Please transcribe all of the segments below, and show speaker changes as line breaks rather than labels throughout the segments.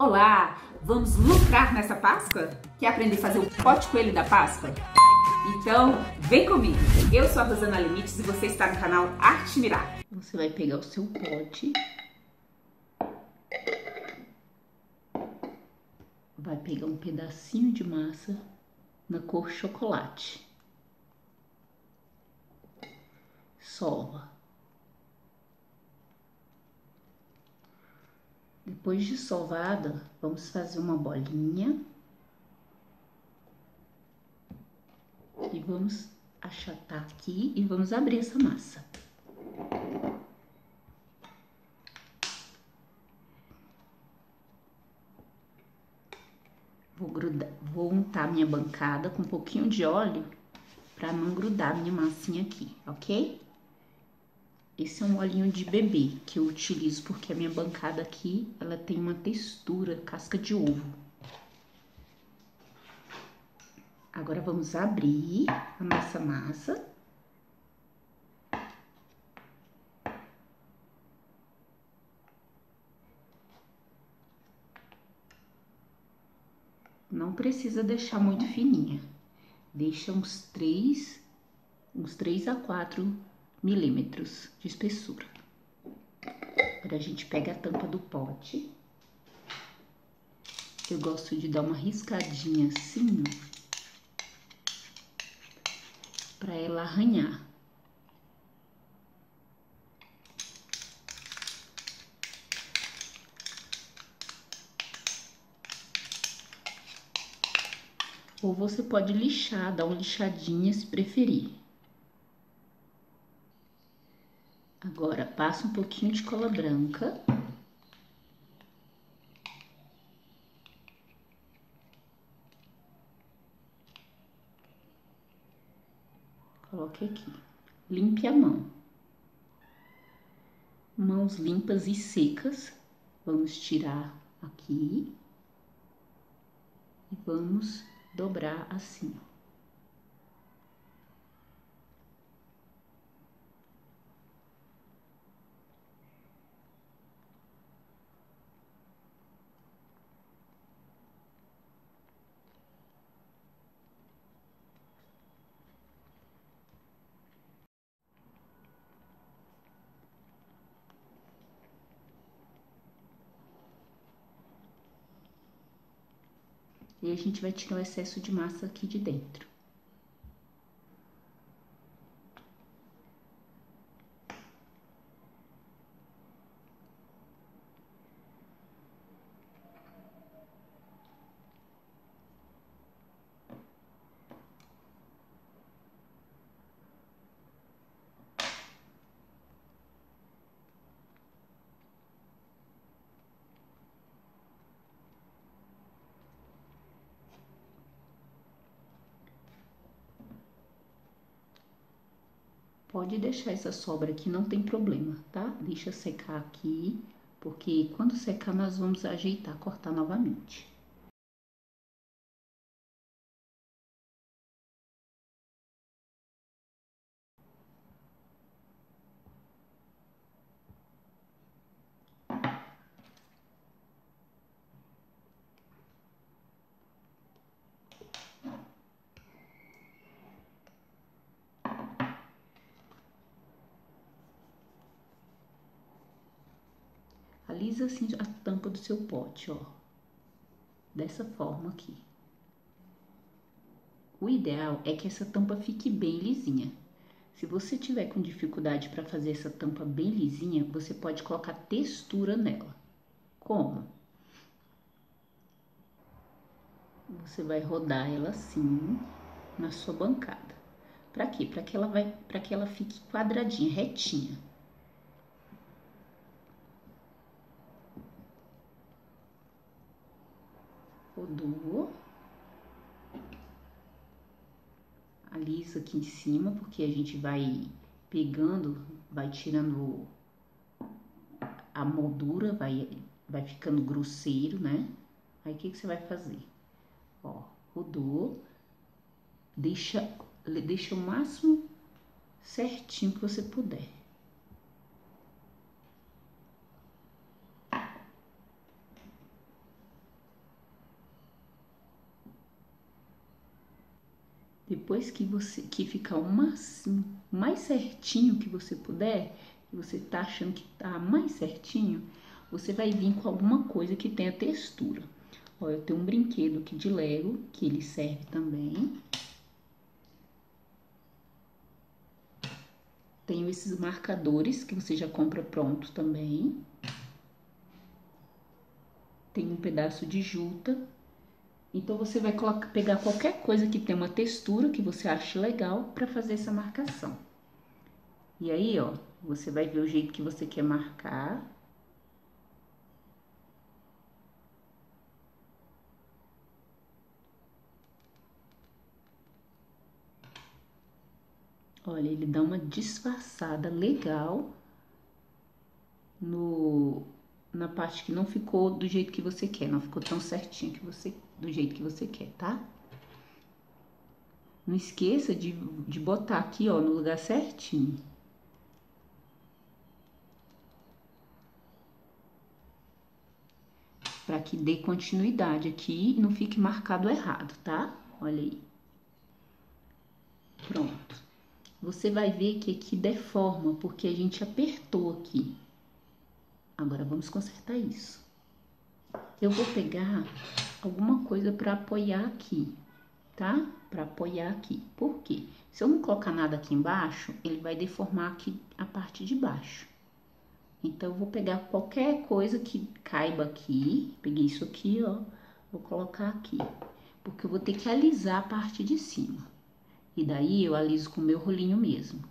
Olá! Vamos lucrar nessa Páscoa? Quer aprender a fazer o pote coelho da Páscoa? Então, vem comigo! Eu sou a Rosana Limites e você está no canal Arte Mirar.
Você vai pegar o seu pote, vai pegar um pedacinho de massa na cor chocolate, sova. Depois de sovada, vamos fazer uma bolinha. E vamos achatar aqui e vamos abrir essa massa. Vou, grudar, vou untar minha bancada com um pouquinho de óleo para não grudar minha massinha aqui, ok? Esse é um olhinho de bebê que eu utilizo porque a minha bancada aqui, ela tem uma textura casca de ovo. Agora vamos abrir a nossa massa. Não precisa deixar muito fininha. Deixa uns três, uns três a quatro milímetros de espessura. Agora a gente pega a tampa do pote. Eu gosto de dar uma riscadinha assim, para ela arranhar. Ou você pode lixar, dar uma lixadinha se preferir. Agora, passa um pouquinho de cola branca. Coloque aqui. Limpe a mão. Mãos limpas e secas. Vamos tirar aqui. E vamos dobrar assim, ó. E a gente vai tirar o excesso de massa aqui de dentro. Pode deixar essa sobra aqui, não tem problema, tá? Deixa secar aqui, porque quando secar nós vamos ajeitar, cortar novamente. Alisa assim a tampa do seu pote, ó. Dessa forma aqui. O ideal é que essa tampa fique bem lisinha. Se você tiver com dificuldade para fazer essa tampa bem lisinha, você pode colocar textura nela. Como? Você vai rodar ela assim na sua bancada. Para quê? Para que ela vai, para que ela fique quadradinha, retinha. Rodou. Alisa aqui em cima, porque a gente vai pegando, vai tirando a moldura, vai, vai ficando grosseiro, né? Aí, o que, que você vai fazer? Ó, rodou, deixa, deixa o máximo certinho que você puder. Depois que você que ficar o máximo, mais certinho que você puder, que você tá achando que tá mais certinho, você vai vir com alguma coisa que tenha textura. Ó, eu tenho um brinquedo aqui de Lego, que ele serve também. Tenho esses marcadores que você já compra pronto também. Tem um pedaço de juta. Então, você vai colocar, pegar qualquer coisa que tem uma textura que você ache legal para fazer essa marcação. E aí, ó, você vai ver o jeito que você quer marcar. Olha, ele dá uma disfarçada legal no na parte que não ficou do jeito que você quer, não ficou tão certinho que você do jeito que você quer, tá? Não esqueça de, de botar aqui, ó, no lugar certinho. Para que dê continuidade aqui e não fique marcado errado, tá? Olha aí. Pronto você vai ver que aqui deforma, porque a gente apertou aqui. Agora, vamos consertar isso. Eu vou pegar alguma coisa para apoiar aqui, tá? Para apoiar aqui. Por quê? Se eu não colocar nada aqui embaixo, ele vai deformar aqui a parte de baixo. Então, eu vou pegar qualquer coisa que caiba aqui. Peguei isso aqui, ó. Vou colocar aqui. Porque eu vou ter que alisar a parte de cima. E daí eu aliso com o meu rolinho mesmo.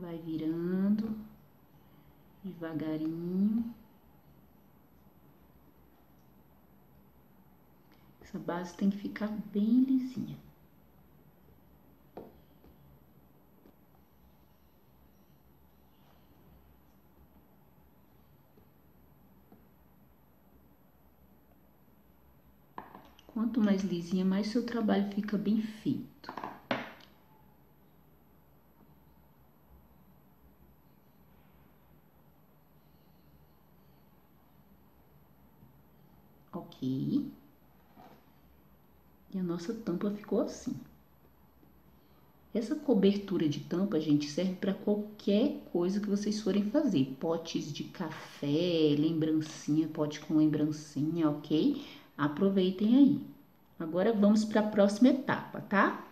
Vai virando devagarinho. Essa base tem que ficar bem lisinha. Quanto mais lisinha, mais seu trabalho fica bem feito. Ok. E a nossa tampa ficou assim. Essa cobertura de tampa, gente, serve para qualquer coisa que vocês forem fazer. Potes de café, lembrancinha, pote com lembrancinha, ok? Aproveitem aí. Agora vamos para a próxima etapa, tá?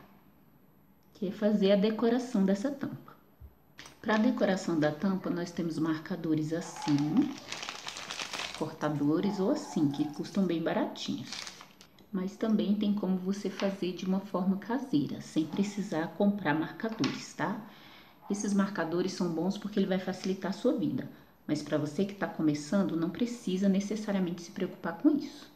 Que é fazer a decoração dessa tampa. Para a decoração da tampa, nós temos marcadores assim, cortadores ou assim, que custam bem baratinhos. Mas também tem como você fazer de uma forma caseira, sem precisar comprar marcadores, tá? Esses marcadores são bons porque ele vai facilitar a sua vida. Mas para você que está começando, não precisa necessariamente se preocupar com isso.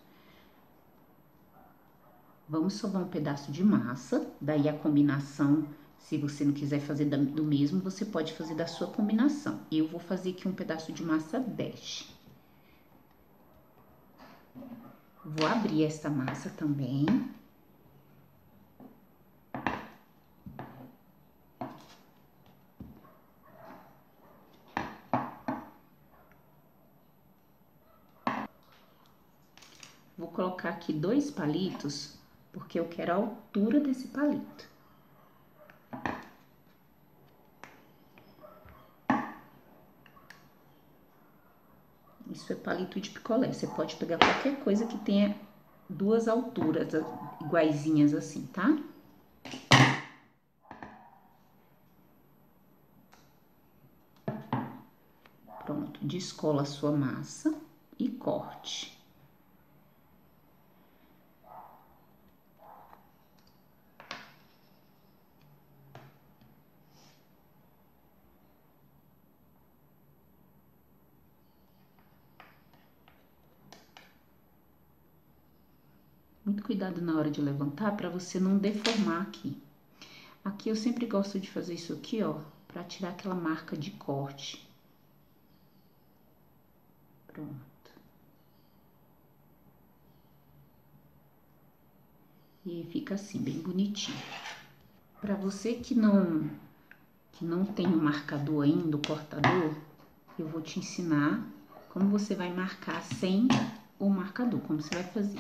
Vamos sovar um pedaço de massa, daí a combinação, se você não quiser fazer do mesmo, você pode fazer da sua combinação. Eu vou fazer aqui um pedaço de massa bege. Vou abrir essa massa também. Vou colocar aqui dois palitos porque eu quero a altura desse palito. Isso é palito de picolé. Você pode pegar qualquer coisa que tenha duas alturas iguaizinhas assim, tá? Pronto, descola a sua massa e corte. Muito cuidado na hora de levantar para você não deformar aqui. Aqui eu sempre gosto de fazer isso aqui, ó, para tirar aquela marca de corte. Pronto. E fica assim, bem bonitinho. Para você que não que não tem o marcador ainda, o cortador, eu vou te ensinar como você vai marcar sem o marcador, como você vai fazer.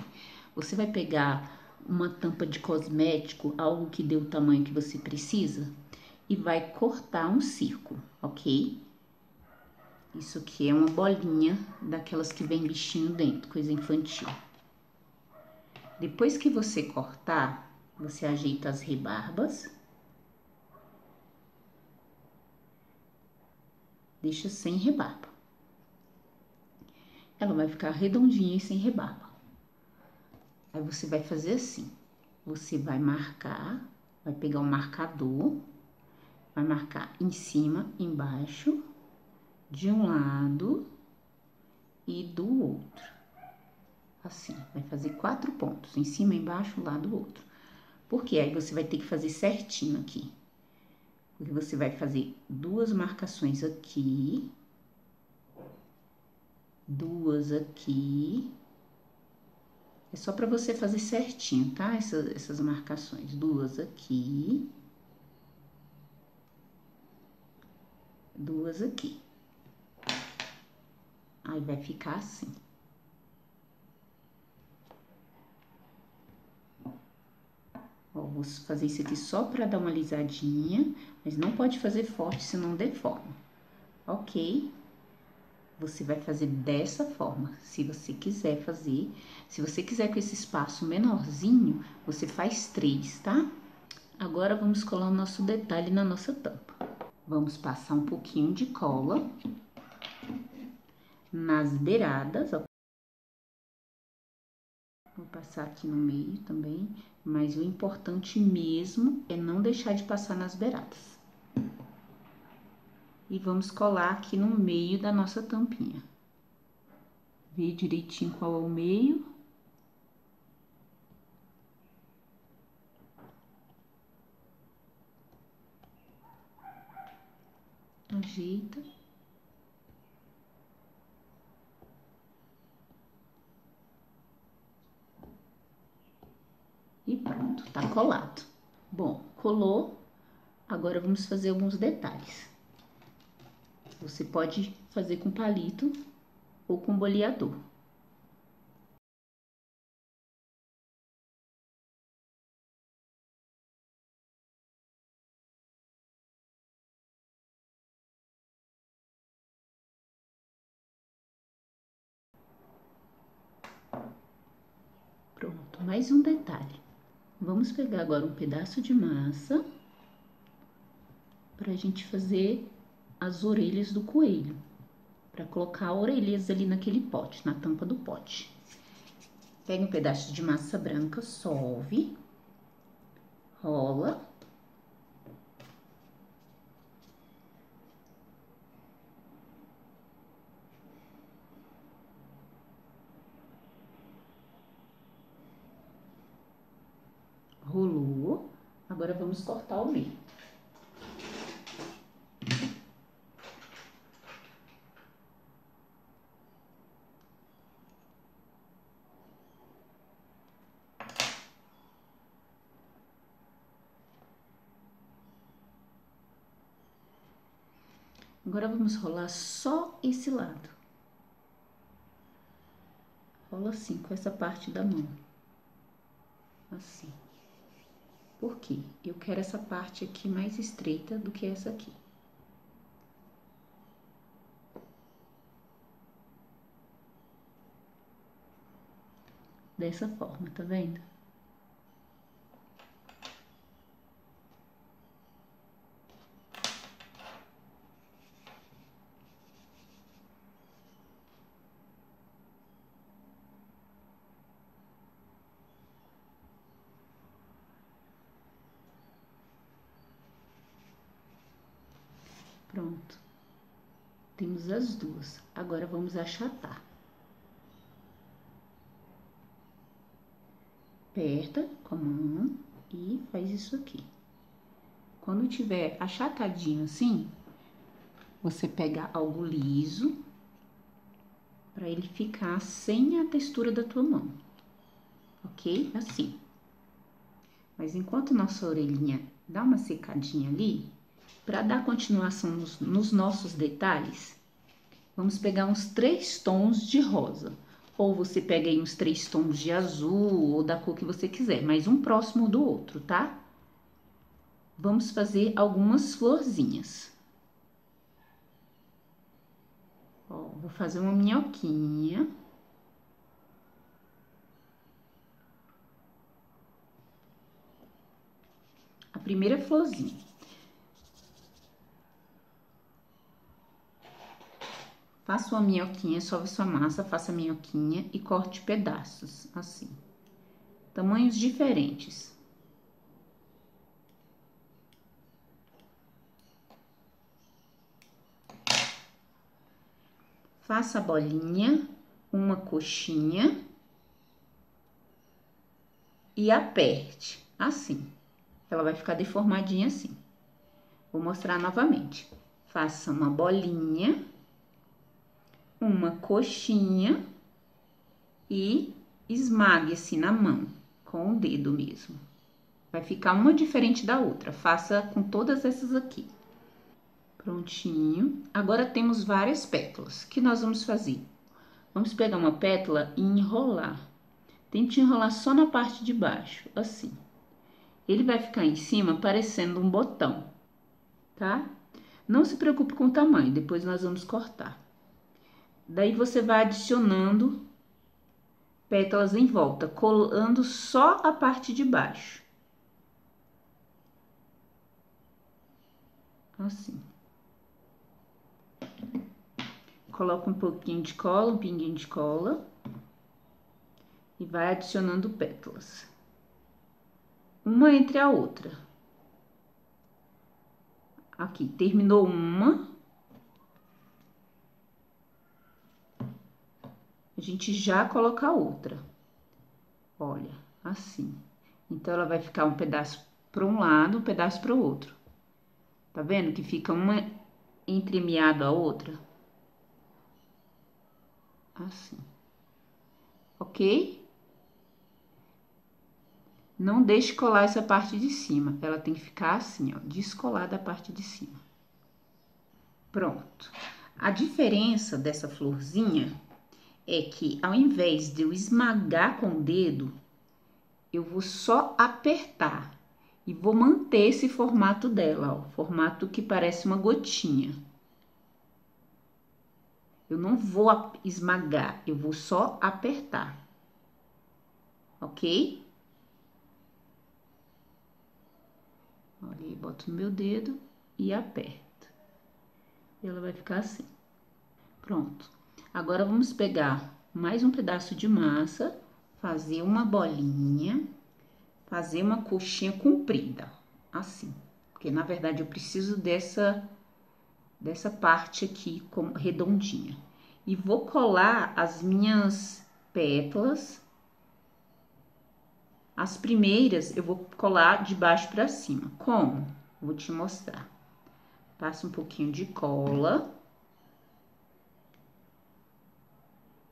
Você vai pegar uma tampa de cosmético, algo que dê o tamanho que você precisa, e vai cortar um círculo, ok? Isso aqui é uma bolinha daquelas que vem bichinho dentro, coisa infantil. Depois que você cortar, você ajeita as rebarbas. Deixa sem rebarba. Ela vai ficar redondinha e sem rebarba. Aí você vai fazer assim. Você vai marcar, vai pegar o um marcador, vai marcar em cima, embaixo, de um lado e do outro. Assim, vai fazer quatro pontos, em cima, embaixo, um lado, outro. Porque aí você vai ter que fazer certinho aqui. Porque você vai fazer duas marcações aqui, duas aqui é só para você fazer certinho, tá? Essa, essas marcações. Duas aqui. Duas aqui. Aí vai ficar assim. Ó, vou fazer isso aqui só para dar uma alisadinha, mas não pode fazer forte, senão deforma. Ok? Você vai fazer dessa forma, se você quiser fazer. Se você quiser com esse espaço menorzinho, você faz três, tá? Agora, vamos colar o nosso detalhe na nossa tampa. Vamos passar um pouquinho de cola nas beiradas, ó. Vou passar aqui no meio também, mas o importante mesmo é não deixar de passar nas beiradas e vamos colar aqui no meio da nossa tampinha. Vê direitinho qual é o meio. Ajeita. E pronto, tá colado. Bom, colou. Agora vamos fazer alguns detalhes. Você pode fazer com palito ou com boleador. Pronto, mais um detalhe. Vamos pegar agora um pedaço de massa para a gente fazer as orelhas do coelho, para colocar orelhas ali naquele pote, na tampa do pote. Pega um pedaço de massa branca, solve, rola. Rolou. Agora vamos cortar o meio. Agora vamos rolar só esse lado. Rola assim, com essa parte da mão. Assim. Por quê? Eu quero essa parte aqui mais estreita do que essa aqui. Dessa forma, tá vendo? Pronto. As duas. Agora, vamos achatar. Aperta com a mão e faz isso aqui. Quando tiver achatadinho assim, você pega algo liso para ele ficar sem a textura da tua mão, ok? Assim. Mas enquanto nossa orelhinha dá uma secadinha ali, Para dar continuação nos, nos nossos detalhes, vamos pegar uns três tons de rosa. Ou você pega aí uns três tons de azul ou da cor que você quiser, mas um próximo do outro, tá? Vamos fazer algumas florzinhas. Ó, vou fazer uma minhoquinha. A primeira florzinha. Faça uma minhoquinha, sove sua massa, faça a minhoquinha e corte pedaços, assim. Tamanhos diferentes. Faça a bolinha, uma coxinha e aperte, assim. Ela vai ficar deformadinha assim. Vou mostrar novamente. Faça uma bolinha uma coxinha e esmague assim na mão, com o dedo mesmo. Vai ficar uma diferente da outra. Faça com todas essas aqui. Prontinho. Agora temos várias pétalas. O que nós vamos fazer? Vamos pegar uma pétala e enrolar. Tente enrolar só na parte de baixo, assim. Ele vai ficar em cima parecendo um botão, tá? Não se preocupe com o tamanho, depois nós vamos cortar. Daí você vai adicionando pétalas em volta, colando só a parte de baixo. Assim. Coloca um pouquinho de cola, um pinguinho de cola. E vai adicionando pétalas. Uma entre a outra. Aqui, terminou uma, a gente já coloca outra. Olha, assim. Então, ela vai ficar um pedaço para um lado, um pedaço para o outro. Tá vendo que fica uma entremeada a outra? Assim. Ok? Não deixe colar essa parte de cima. Ela tem que ficar assim, ó, descolada a parte de cima. Pronto. A diferença dessa florzinha é que ao invés de eu esmagar com o dedo, eu vou só apertar e vou manter esse formato dela, ó, formato que parece uma gotinha. Eu não vou esmagar, eu vou só apertar. Ok? Olha, boto no meu dedo e aperto. Ela vai ficar assim. Pronto. Agora, vamos pegar mais um pedaço de massa, fazer uma bolinha, fazer uma coxinha comprida, assim. Porque, na verdade, eu preciso dessa, dessa parte aqui com, redondinha. E vou colar as minhas pétalas. As primeiras eu vou colar de baixo para cima. Como? Vou te mostrar. Passa um pouquinho de cola.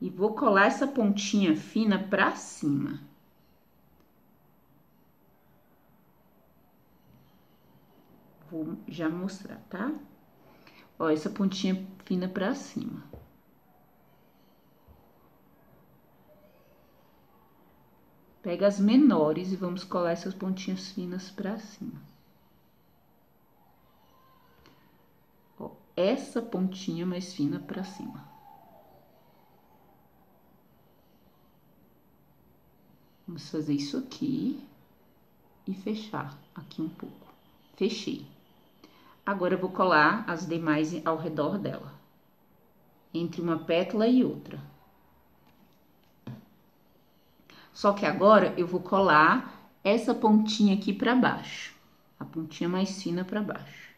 E vou colar essa pontinha fina pra cima. Vou já mostrar, tá? Ó, essa pontinha fina pra cima. Pega as menores e vamos colar essas pontinhas finas pra cima. Ó, essa pontinha mais fina pra cima. Vamos fazer isso aqui e fechar aqui um pouco. Fechei. Agora, eu vou colar as demais ao redor dela, entre uma pétala e outra. Só que agora, eu vou colar essa pontinha aqui pra baixo, a pontinha mais fina pra baixo.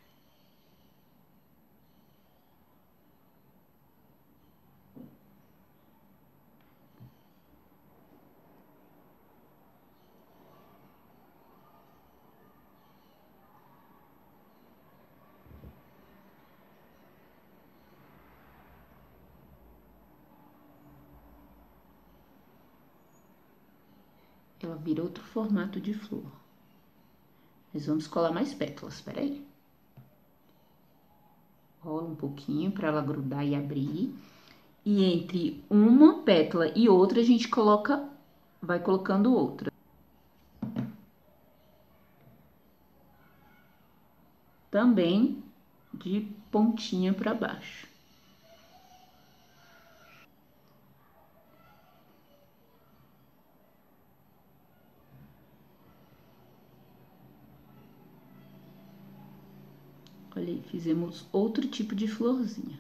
Vira outro formato de flor. Mas vamos colar mais pétalas, peraí. Rola um pouquinho para ela grudar e abrir. E entre uma pétala e outra, a gente coloca, vai colocando outra. Também de pontinha para baixo. Olha aí, fizemos outro tipo de florzinha.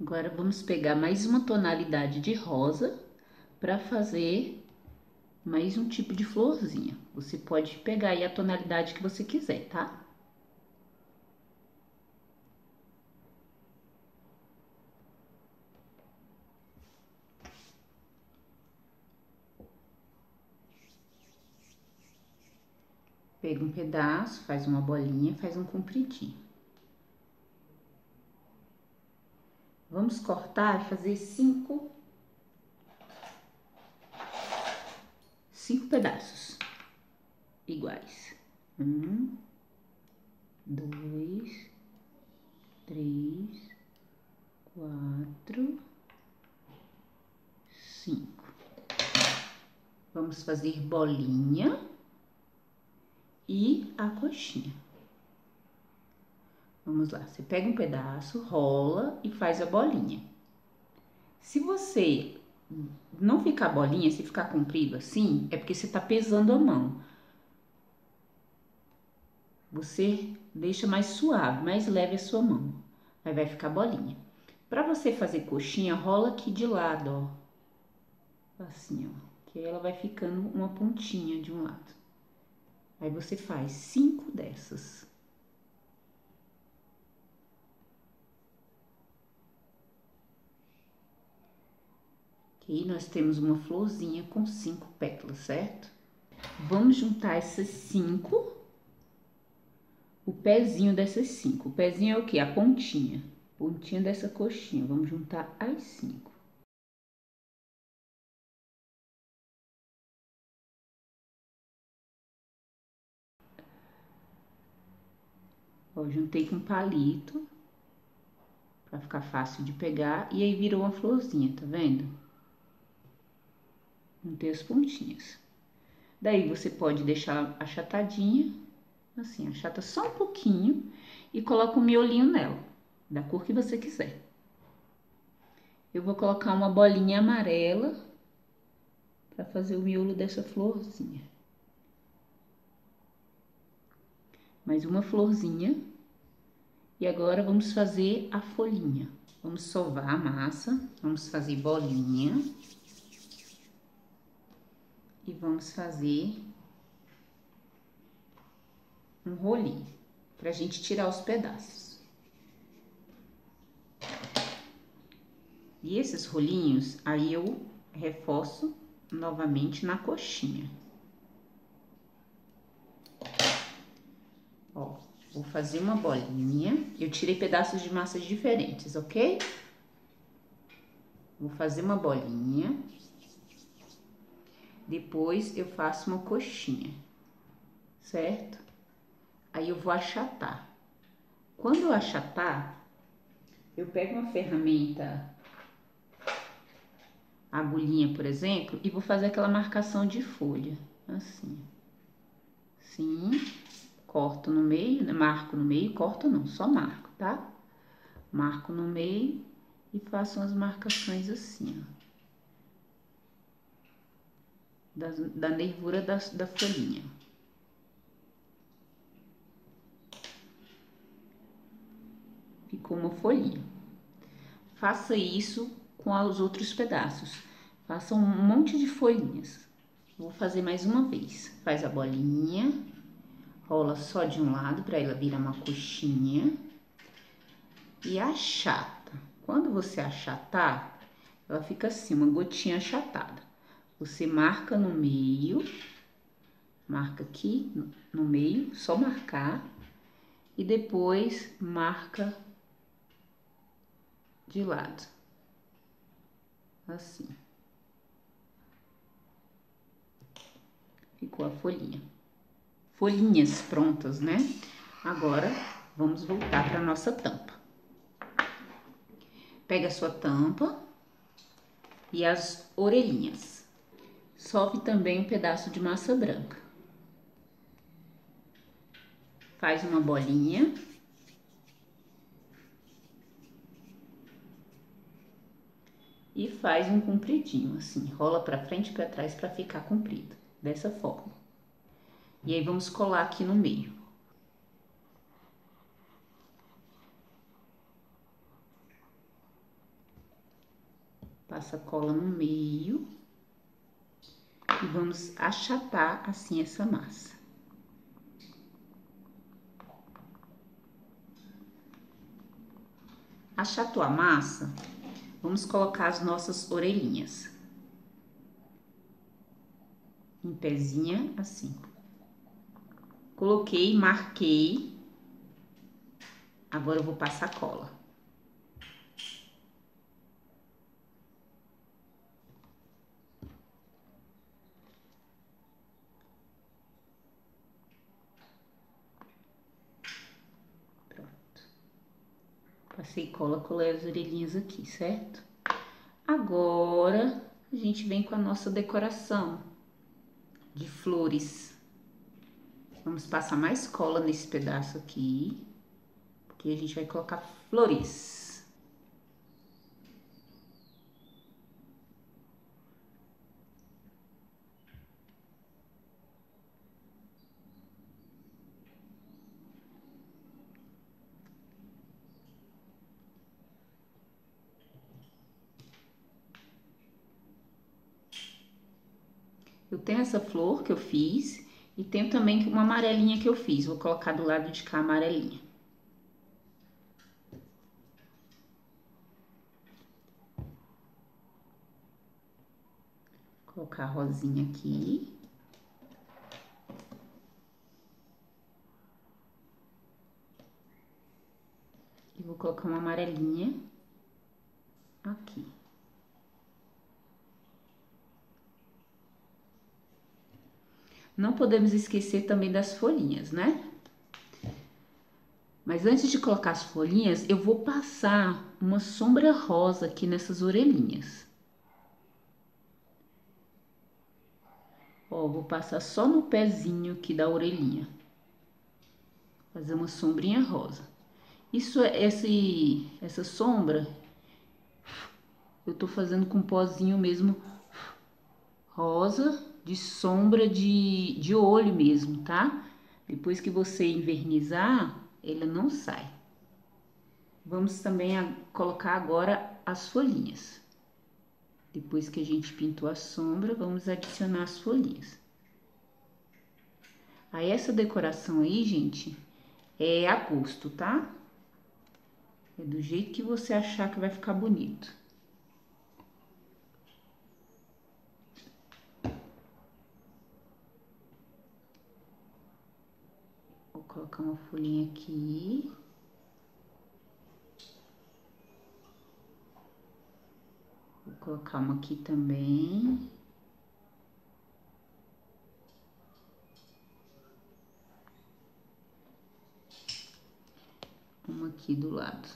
Agora, vamos pegar mais uma tonalidade de rosa para fazer mais um tipo de florzinha. Você pode pegar aí a tonalidade que você quiser, tá? Pega um pedaço, faz uma bolinha, faz um compridinho. Vamos cortar e fazer cinco, cinco pedaços iguais. Um, dois, três, quatro, cinco. Vamos fazer bolinha e a coxinha. Vamos lá, você pega um pedaço, rola e faz a bolinha. Se você não ficar bolinha, se ficar comprido assim, é porque você tá pesando a mão. Você deixa mais suave, mais leve a sua mão. Aí vai ficar bolinha. Para você fazer coxinha, rola aqui de lado, ó. Assim, ó. Que ela vai ficando uma pontinha de um lado. Aí você faz cinco dessas. Aqui nós temos uma florzinha com cinco pétalas, certo? Vamos juntar essas cinco, o pezinho dessas cinco. O pezinho é o que? A pontinha, pontinha dessa coxinha. Vamos juntar as cinco. Ó, juntei com palito, pra ficar fácil de pegar, e aí virou uma florzinha, tá vendo? Juntei as pontinhas. Daí, você pode deixar achatadinha, assim, achata só um pouquinho, e coloca o miolinho nela, da cor que você quiser. Eu vou colocar uma bolinha amarela para fazer o miolo dessa florzinha. Mais uma florzinha. E agora vamos fazer a folhinha. Vamos sovar a massa, vamos fazer bolinha. E vamos fazer um rolinho, pra gente tirar os pedaços. E esses rolinhos, aí eu reforço novamente na coxinha. Ó, vou fazer uma bolinha. Eu tirei pedaços de massas diferentes, ok? Vou fazer uma bolinha. Depois eu faço uma coxinha, certo? Aí eu vou achatar. Quando eu achatar, eu pego uma ferramenta, agulhinha, por exemplo, e vou fazer aquela marcação de folha, assim. Assim corto no meio, né? marco no meio, corto não, só marco, tá? Marco no meio e faço umas marcações assim, ó. Da, da nervura da, da folhinha. Ficou uma folhinha. Faça isso com os outros pedaços. Faça um monte de folhinhas. Vou fazer mais uma vez. Faz a bolinha rola só de um lado para ela virar uma coxinha e achata. Quando você achatar, ela fica assim, uma gotinha achatada. Você marca no meio, marca aqui no meio, só marcar, e depois marca de lado, assim. Ficou a folhinha folhinhas prontas, né? Agora, vamos voltar para nossa tampa. Pega a sua tampa e as orelhinhas. Sobe também um pedaço de massa branca. Faz uma bolinha. E faz um compridinho, assim, rola para frente e para trás para ficar comprido, dessa forma. E aí vamos colar aqui no meio. passa cola no meio e vamos achatar assim essa massa. Achatou a massa, vamos colocar as nossas orelhinhas. Em pezinha, assim. Coloquei, marquei. Agora eu vou passar cola. Passei cola, colei as orelhinhas aqui, certo? Agora, a gente vem com a nossa decoração de flores. Vamos passar mais cola nesse pedaço aqui, porque a gente vai colocar flores. Eu tenho essa flor que eu fiz e tenho também uma amarelinha que eu fiz. Vou colocar do lado de cá a amarelinha. Vou colocar a rosinha aqui. E vou colocar uma amarelinha aqui. Não podemos esquecer também das folhinhas, né? Mas antes de colocar as folhinhas, eu vou passar uma sombra rosa aqui nessas orelhinhas. Ó, vou passar só no pezinho aqui da orelhinha. Fazer uma sombrinha rosa. Isso, é esse, essa sombra, eu tô fazendo com pozinho mesmo rosa de sombra de, de olho mesmo, tá? Depois que você invernizar, ele não sai. Vamos também a, colocar agora as folhinhas. Depois que a gente pintou a sombra, vamos adicionar as folhinhas. Aí, essa decoração aí, gente, é a gosto, tá? É do jeito que você achar que vai ficar bonito. Colocar uma folhinha aqui. Vou colocar uma aqui também. Uma aqui do lado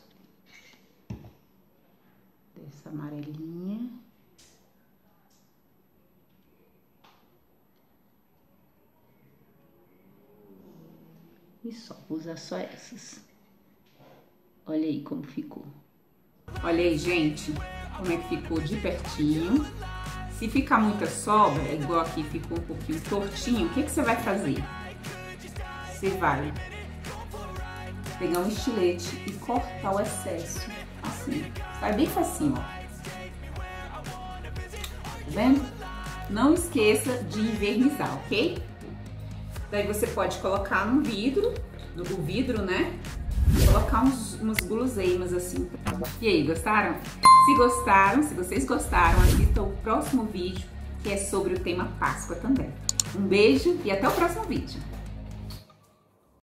dessa amarelinha. E só, usa só essas. Olha aí como ficou.
Olha aí, gente, como é que ficou de pertinho. Se ficar muita sobra, é igual aqui ficou um pouquinho tortinho, o que, que você vai fazer? Você vai pegar um estilete e cortar o excesso, assim. Vai bem facinho, ó. Tá vendo? Não esqueça de invernizar, ok? Daí você pode colocar no vidro, no vidro, né? Colocar uns, umas guloseimas assim. E aí, gostaram? Se gostaram, se vocês gostaram, assista o próximo vídeo que é sobre o tema Páscoa também. Um beijo e até o próximo vídeo.